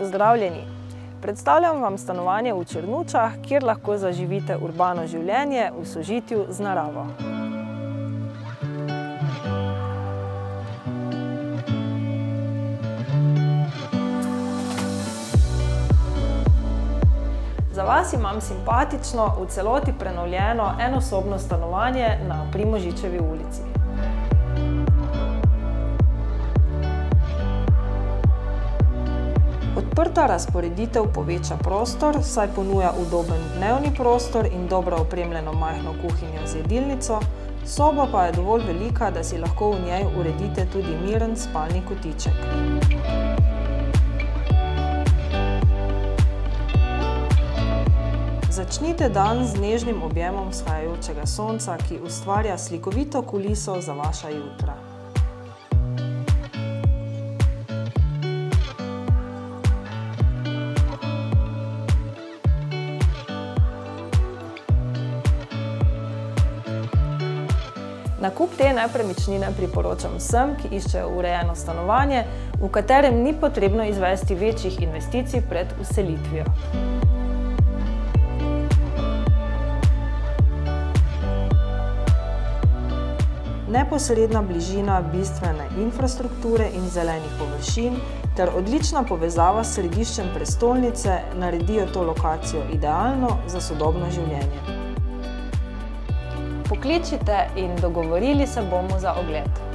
Pozdravljeni! Predstavljam vam stanovanje v Črnučah, kjer lahko zaživite urbano življenje v sožitju z naravo. Za vas imam simpatično, v celoti prenovljeno enosobno stanovanje na Primožičevi ulici. Odprta razporeditev poveča prostor, saj ponuja udoben dnevni prostor in dobro opremljeno majhno kuhinjo z jedilnico, soba pa je dovolj velika, da si lahko v njej uredite tudi miren spalni kotiček. Začnite dan z nežnim objemom vzhajajočega sonca, ki ustvarja slikovito kuliso za vaša jutra. Nakup te nepremičnine priporočam vsem, ki iščejo urejeno stanovanje, v katerem ni potrebno izvesti večjih investicij pred vselitvijo. Neposredna bližina bistvene infrastrukture in zelenih površin ter odlična povezava s središčem prestolnice naredijo to lokacijo idealno za sodobno življenje. Pokličite in dogovorili se bomo za ogled.